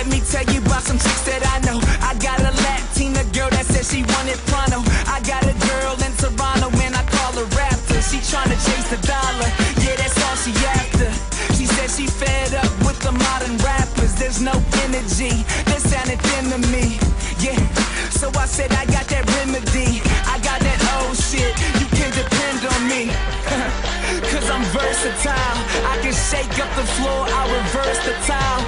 Let me tell you about some chicks that I know. I got a Latina girl that said she wanted pronto. I got a girl in Toronto and I call her Raptor. She trying to chase the dollar. Yeah, that's all she after. She said she fed up with the modern rappers. There's no energy. This sounded thin to me. Yeah. So I said I got that remedy. I got that old shit. You can depend on me. Cause I'm versatile. I can shake up the floor. I reverse the tile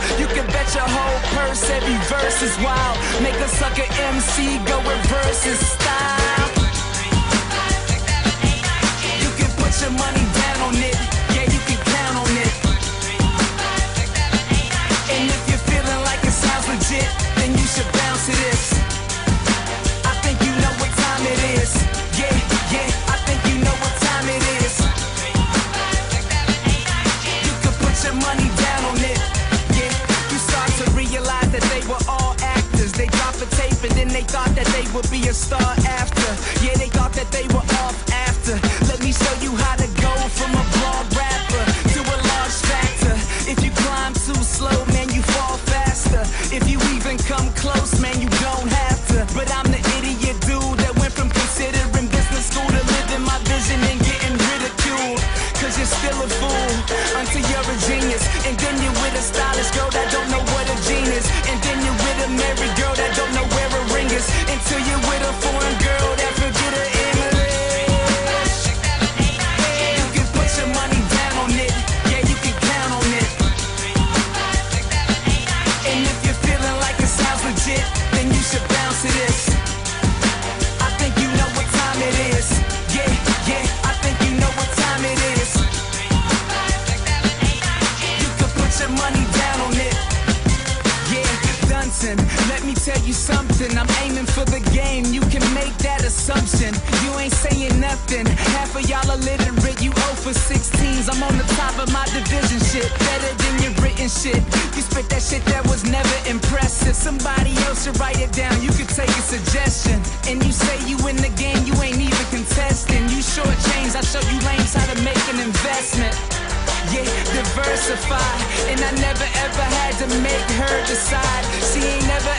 purse, every verse is wild. Make a sucker MC go reverse his would be a star after. Yeah, they thought that they were off after. Let me show you how to go from a broad rapper to a large factor. If you climb too slow, man, you fall faster. If you even come close, man, you don't have to. But I'm the idiot dude that went from considering business school to living my vision and getting ridiculed. Cause you're still a fool until you're a genius. And then you're with a stylish girl that don't know what a gene legit, then you should bounce to this. I think you know what time it is. Yeah, yeah, I think you know what time it is. You can put your money down on it. Yeah, Dunson, let me tell you something. I'm aiming for the game. You can make that assumption. You ain't saying nothing. Half of y'all are literate. You 0 for 16s. I'm on the top of my division shit. Better shit. You spit that shit that was never impressive. Somebody else should write it down. You could take a suggestion. And you say you in the game. You ain't even contesting. You short change. I show you lanes how to make an investment. Yeah, diversify. And I never ever had to make her decide. She ain't never